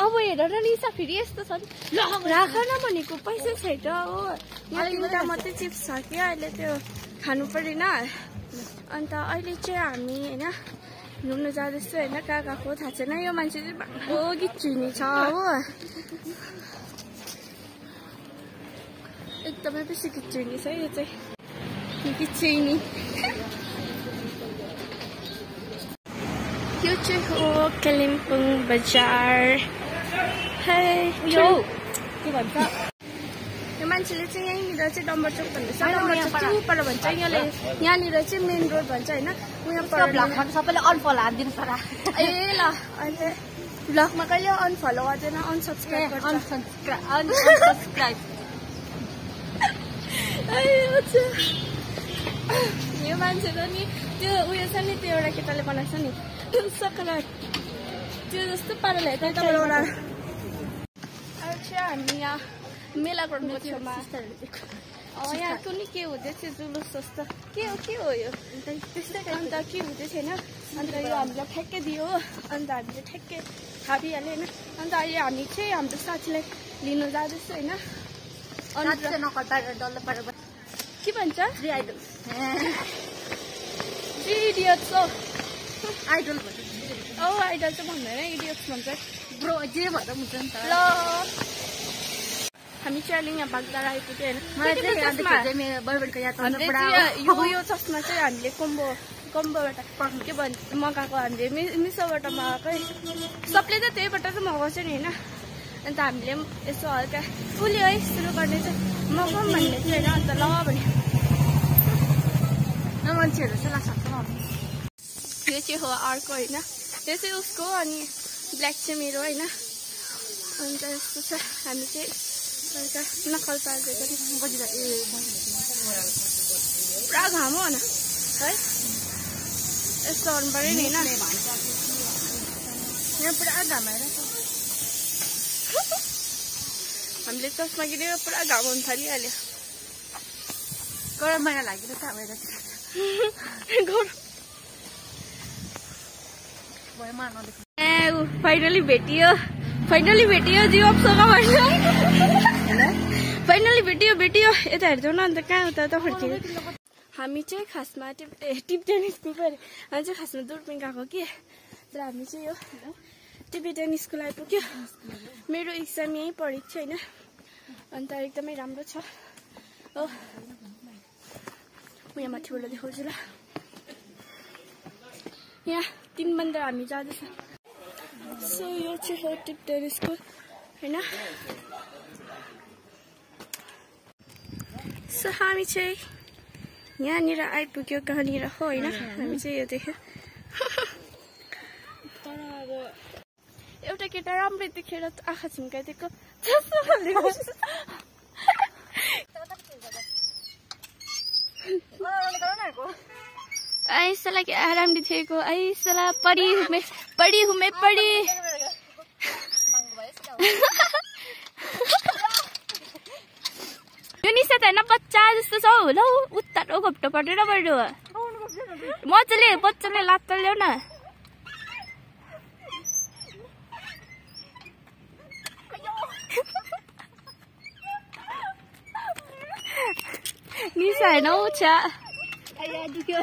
अब हेर न निसा फेरि यस्तो छ नि। राख न भनेको पैसा छैन हो। यहाँ तिनवटा मात्रै चिप्स छ कि? अहिले त्यो खानु परेन। अन्त अहिले चाहिँ हामी होइन घुम्नु जाँदैछु होइन कहाँ गएको थाहा छैन। यो मान्छे चाहिँ भएको गिच्चिनी छ हो। एकदमै बेसी गिच्चिनी छ यो चाहिँ। यो चाहिँ हो कालिम्पोङ बजार है यो के भन्छ यो मान्छेले चाहिँ यहीँनिर चाहिँ डम्बर चोक भन्दैछ डम्बर चोक चाहिँ पर भन्छ यहाँले यहाँनिर चाहिँ मेन रोड भन्छ होइन पर त सबैले अनफलो हानिदिनु पर्ला ए ल अहिले ब्लगमा कहिले अनफलो गर्दैन अनसब्सक्राइब अनसब्सक्राइब यो मान्छेको नि त्यो उयो छ नि त्यो एउटा केटाले बनाएको छ नि सकरात त्यो जस्तो पाराले एउटा अब चाहिँ हामी यहाँ मेला ग्राउन्डको छेउमा अँ, यहाँको नि के हुँदैछ जुलुस जस्तो के हो के हो यो त्यस्तै अन्त के हुँदै थिएन अन्त यो हामीलाई ठ्याक्कै दियो अन्त हामीले ठ्याक्कै खाइहाल्यो होइन अन्त अहिले हामी चाहिँ हाम्रो साथीलाई लिनु जाँदैछु होइन के भन्छ आइडल भन्छ औ आइडल चाहिँ भन्दैन इडियट्स भन्छ ब्रो जे भन्दा हुन्छ नि त ल हामी चाहिँ अहिले यहाँ बागदार आइपुग्यो होइन मेरो यो चस्मा चाहिँ हामीले कम्बो कम्बोबाट के भन्छ मगाएको हामीले मि- मिसोबाट मगाएको सबले त त्यहीबाट चाहिँ मगाउँछ नि होइन अन्त हामीले पनि यसो हल्का उसले है सुरु गर्ने चाहिँ मगाउँ भन्ने थियो होइन अन्त ल भने मान्छेहरू चाहिँ लाग्छ यो चाहिँ हो अर्को होइन? यो चाहिँ उसको अनि ब्ल्याक चाहिँ मेरो होइन? अन्त यस्तो छ। हामी चाहिँ नकल पार्दैछ नि बजिँदा ए पुरा घाम हो न है? यस्तो गर्नु पऱ्यो नि होइन। यहाँ पुरा घाम आएर हामीले चस्मा किनेर पुरा घाम हुन थालिहाल्यो। गरम महिना लागेर त हाम्रो गरम भयो मलाई नदेख्नु ए फाइनली भेटियो। फाइनली भेटियो जीवसँग फाइनली भेटियो भेटियो। यता हेर्छौ न अन्त कहाँ उता त फर्कियो। हामी चाहिँ खासमा टिप टिप्टेन स्कुल पऱ्यो हामी चाहिँ खासमा दुर्पिन गएको कि? तर हामी चाहिँ यो टिबेटन स्कुल आइपुग्यो। मेरो इक्जाम यहीँ पढेको छ होइन? अन्त एकदमै राम्रो छ। हो म यहाँ माथिबाट देखाउँछु ल। यहाँ। तिन बन्द हामी जाँदैछ सो यो चाहिँ हो टिप्टेन स्कुल होइन सो हामी चाहिँ यहाँनिर आइपुग्यो कहाँनिर हो होइन हामी चाहिँ यो देख्यो तर अब एउटा केटा राम्रै देखेर आँखा झुम्काइदिएको ऐसला के आराम दिएको ऐसला पढी हुमे पढी हुमे पढी यो निसा त होइन बच्चा जस्तो छ हौ लौ उत्तारो घप्टो परेर बढ्यो मजाले बच्चाले लात्ता ल्याउ न। निसा होइन हौ छ्या दुख्यो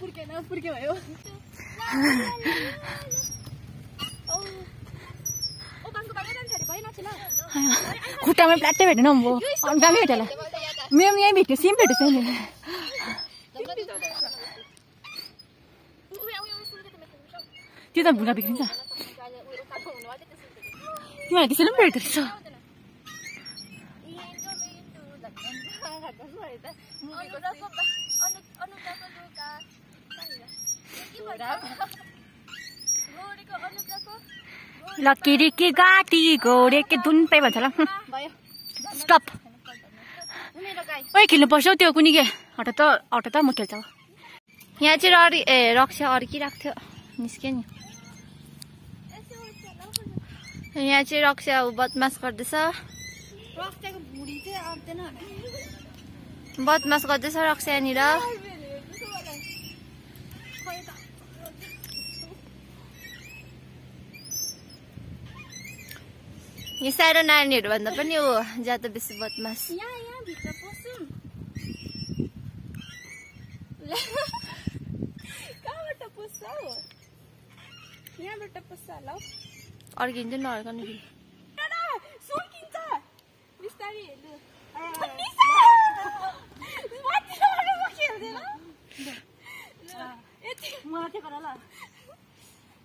पुर्केन पुर्के भयो खुट्टामा प्लाट्टै भेटेन म। अनि दामी भेटेला। मेरो यहीँ भेट्यो सेम भेट्यो सेम त्यो त भुँडा बिग्रिन्छ। तिमीलाई त्यसरी पनि भेट्दो रहेछ लकिरी के गाटी घोडे के धुन पे भन्छ ल। स्टप ओइ खेल्नुपर्छ हौ त्यो कुनै के? हट त हट त म खेल्छ यहाँ चाहिँ अरि ए रक्सा अड्किरहेको थियो निस्क्यो नि। यहाँ चाहिँ रक्सा बदमास गर्दैछ। बदमास गर्दैछ रक्स यहाँनिर। यो सानो नानीहरू भन्दा पनि हो ज्यादा बेसी बदमास। अर्किन्छ नअर्कनु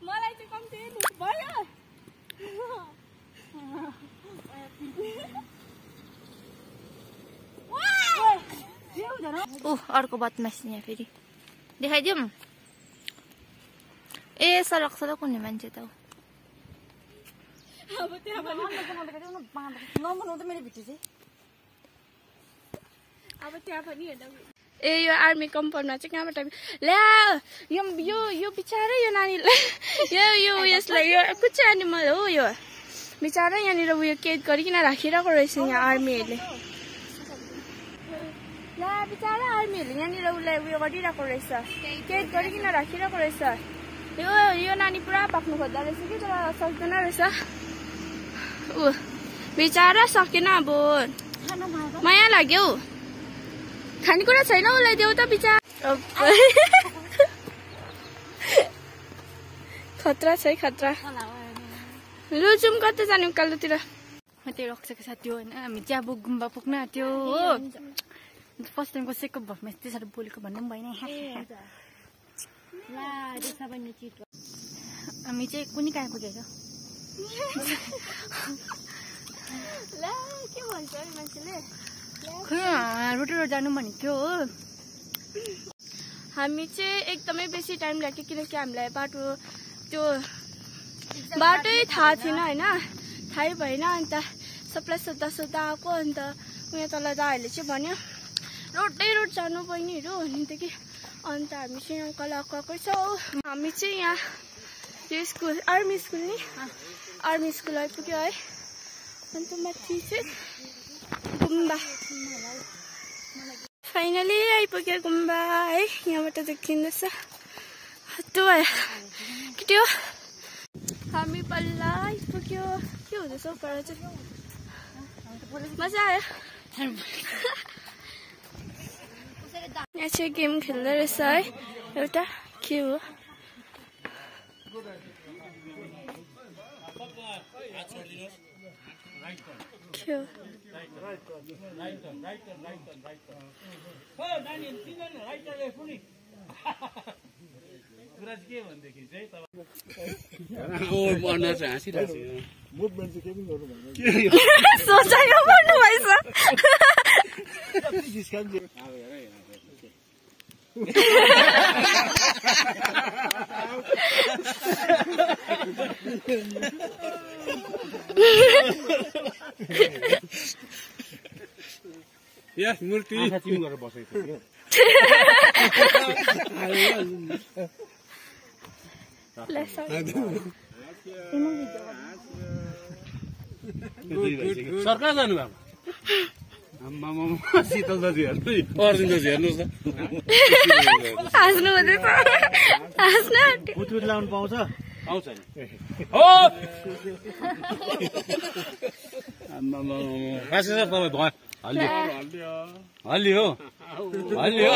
मलाई चाहिँ भयो अर्को बदमास यहाँ फेरि देखाइदिउँ ए सलक सलक हुने मान्छे त अब पनि अब त्यहाँ पनि हेर्दा ए यो आर्मी कम्पाउन्डमा चाहिँ कहाँबाट ल्या यो यो यो बिचारै यो नानीलाई। यो यो यसलाई यो चाहिँ एनिमल हो यो। बिचारा यहाँनिर उयो कैद गरिकन राखिरहेको रहेछ यहाँ आर्मीहरूले। ला बिचारा आर्मीहरूले यहाँनिर उसलाई उयो गरिरहेको रहेछ। कैद गरिकन राखिरहेको रहेछ। यो यो नानी पुरा पाक्नु खोज्दो रहेछ कि तर सक्दैन रहेछ। ऊ बिचारा सकेन अब। माया लाग्यो। खानेकुरा छैन उसलाई देऊ त बिचार खतरा छ है खतरा लु जाउँ कता जाने उकालोतिर त्यो रक्सको साथ त्यो होइन हामी चाहिँ अब गुम्बा पुग्न आँट्यो हो फर्स्ट टाइम कसैको भरमा यति साह्रो बोलेको भन्नु पनि भएन हामी चाहिँ कुनै कहाँ पुगेको ला के भन्छ मान्छेले खै रोटी रोड जानु भनेको हो हामी चाहिँ एकदमै बेसी टाइम लाग्यो किनकि हामीलाई बाटो त्यो बाटै थाहा थिएन होइन। थाहै भएन। अन्त सबलाई सोद्धा सोद्धा आएको। अन्त उयो तल दाहरूले चाहिँ भन्यो रोडै रोड जानु बहिनीहरू। भनेदेखि अन्त हामी चाहिँ यहाँ आएको आएकै छ हो। हामी चाहिँ यहाँ त्यो स्कुल आर्मी स्कुल नि? आर्मी स्कुल आइपुग्यो है। अन्त माथि चाहिँ गुम्बा। फाइनली आइपुग्यो गुम्बा है यहाँबाट देखिँदैछ हत्तु भयो के हो हामी बल्ल आइपुग्यो के हुँदैछ हौ पर चाहिँ मजा आयो यहाँ चाहिँ गेम खेल्दो रहेछ है एउटा के हो के हो अनुहार चाहिँ हाँसिरहेको सोचाइमा पर्नु भएछ या मूर्ति। गरेर बसेको थियो ल, sorry। सरकार जानु भएको? आम्मामा शीतल दाजु हेर्नु अर्जुन दाजु हेर्नुहोस् त हाँस्नु हुँदैछ हाँस्नु आँट्यो। कुटकुट लाउनु पाउँछ? पाउँछ नि। हो। खासै सर तपाईँ भयो हल्ली हल्ली हो हल्ली हो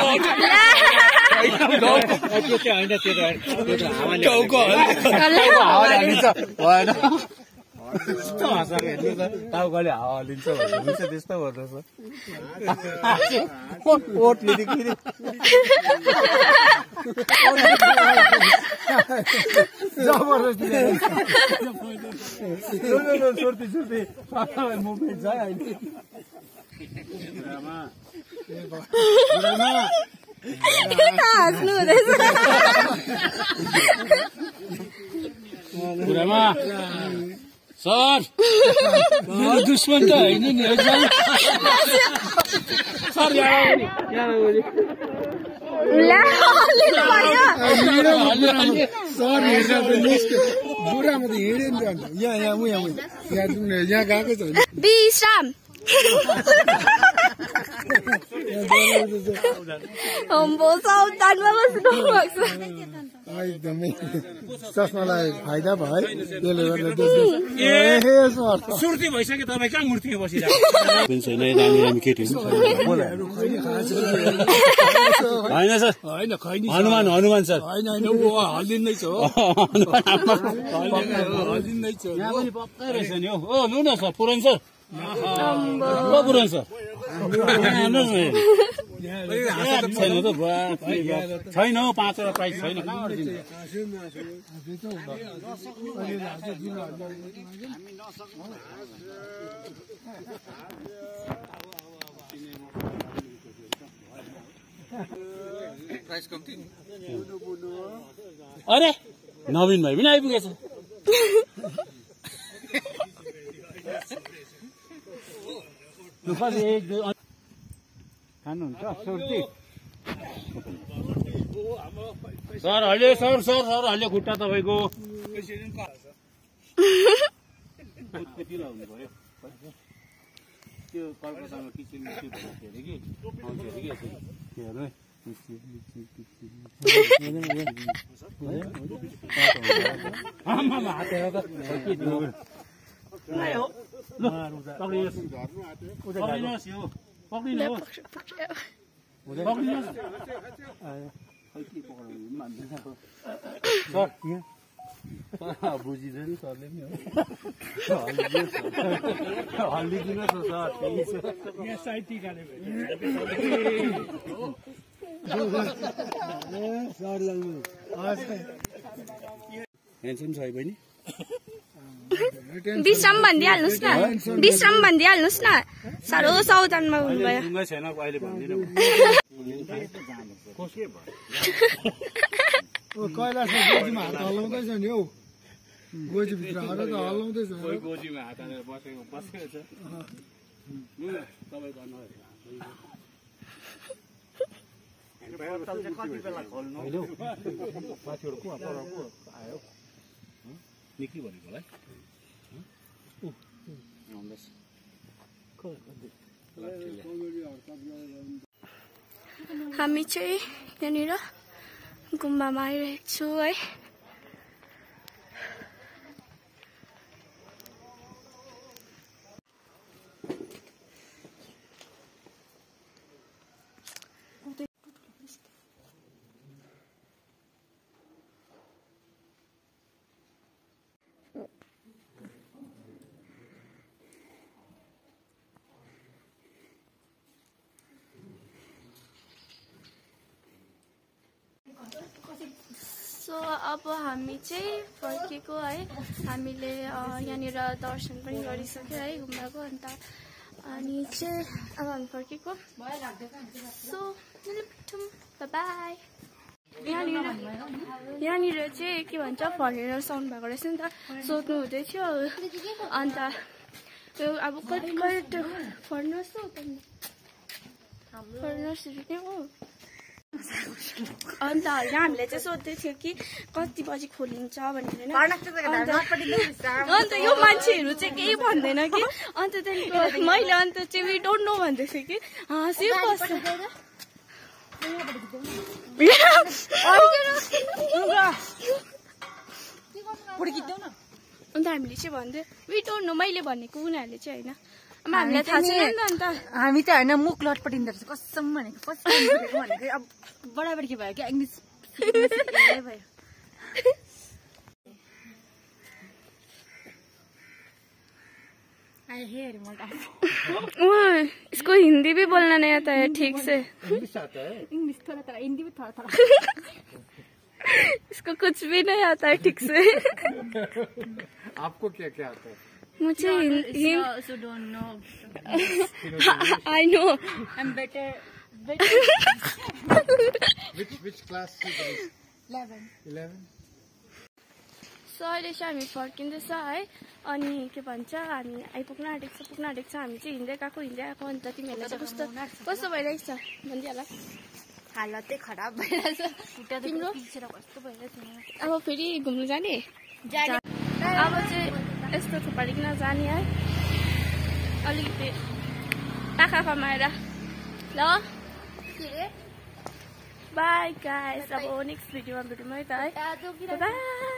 त्यो चाहिँ होइन त्यो त त्यो त हावाले टाउको हावाले हालिन्छ भएन। कस्तो हँसाएको हेर्नु। त टाउकोले हावा हालिन्छ भन्नु हुन्छ त्यस्तो लिँदाखेरि जबरजस्ती सुर्ती सुर्ती। मुभमेन्ट छ अहिले। हाँस्नु हुँदैछ गुरुमा सर दुश्मन त होइन नि सर। यहाँ बुढामा त हिँड्यो नि त गएकै छ विश्राम बस्नु भएको छ एकदमै चस्मालाई फाइदा भयो त्यसले गर्दा सुर्ती भइसक्यो तपाईँ कहाँ मूर्तिमा बसिरहेको पनि छैन दामी दामी केटी होइन सर होइन हनुमान हनुमान सर होइन होइन ऊ हल्लिँदै छ हो हनुमान आत्मा हल्लिँदै छ यहाँ पनि पक्कै रहेछ नि हौ ओ लु न सर पुरन सर छैन त छैन हौ पाँचवटा प्राइस छैन अरे नवीन भाइ पनि आइपुगेछ एक दुई खानुहुन्छ सुर्ती सर अहिले सर सर सर अहिले खुट्टा तपाईँको त्यो कलकत्तामा किचिङ मिचिङ भएको थियो अरे कि आउँथ्यो अरे कि यसरी के हेर्नु पक्रिनुहोस्। यो पक्रिनुहोस् पक्रिनुहोस्। सर बुझिँदैन सरले पनि हो हल्लिदिनुहोस् न सर है बहिनी विश्राम भनिदिइहाल्नुहोस् न। विश्राम भनिदिइहाल्नुहोस् न। साह्रो सावधानमा हुनुभयो ढुङ्गा छैन अहिले भन्दिनँ। ओ कैलाशमा गोजीमा हात हल्लाउँदैछ नि हौ। गोजीभित्र हात त हल्लाउँदैछ। कोही गोजीमा हात हालेर बसेको बसेको छ। लु, तपाईँ गर्नुहोस् कति बेला खोल्नु माथिबाट को पर को आयो निक्की भनेको होला है हामी चाहिँ यहाँनिर गुम्बामा आइरहेको छु है। सो अब हामी चाहिँ फर्केको है। हामीले यहाँनिर दर्शन पनि गरिसक्यो है गुम्बाको अन्त। अनि चाहिँ अब हामी फर्केको। सो बाई यहाँनिर यहाँनिर चाहिँ के भन्छ फरेनर साउन्ड भएको रहेछ नि त। सोध्नु हुँदै थियो। अन्त त्यो अब कति कति फरेनर्सहरू नै हो। अन्त होइन हामीले चाहिँ सोध्दै थियो कि कति बजी खोलिन्छ भनेर अन्त यो मान्छेहरू चाहिँ केही भन्दैन कि। अन्त त्यहाँदेखिको मैले अन्त चाहिँ वी डोन्ट नो भन्दै थिएँ कि हाँसी बस्छ। अन्त हामीले चाहिँ भन्दै वी डोन्ट नो मैले भनेको उनीहरूले चाहिँ होइन। हामीलाई थाहा छैन नि त अन्त। हामी त होइन मुख लटपटिँदो रहेछ। कसम भनेको फ़र्स्ट टाइम भनेको। अब बराबर के भयो? क्या इङ्ग्लिस भयो? आई हेयर ओह, इसको हिंदी भी बोलना नहीं आता है ठीक से। इंग्लिश थोड़ा थोड़ा हिंदी भी थोड़ा थोड़ा इसको कुछ भी नहीं आता है ठीक से। आपको क्या क्या आता है? मुझे Hindi also don't know. I know I'm better Which which class you guys? 11 Eleven. So अहिले चाहिँ हामी फर्किँदैछ है अनि के भन्छ हामी आइपुग्न आँटेको छ पुग्न आँटेको छ हामी चाहिँ हिँड्दै गएको हिँड्दै आएको अन्त तिमीहरूलाई चाहिँ कस्तो कस्तो भइरहेको छ भनिदिइहाल। हालतै खराब भइरहेछ। तिम्रो? कस्तो भइरहेछ अब फेरि घुम्नु जाने। अब चाहिँ यस्तो थुपारिकन जाने है अलिकति पाखा कमाएर ल बाई गाइस अब नेक्स्ट भिडियोमा भेटौँ है त है बाई